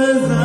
says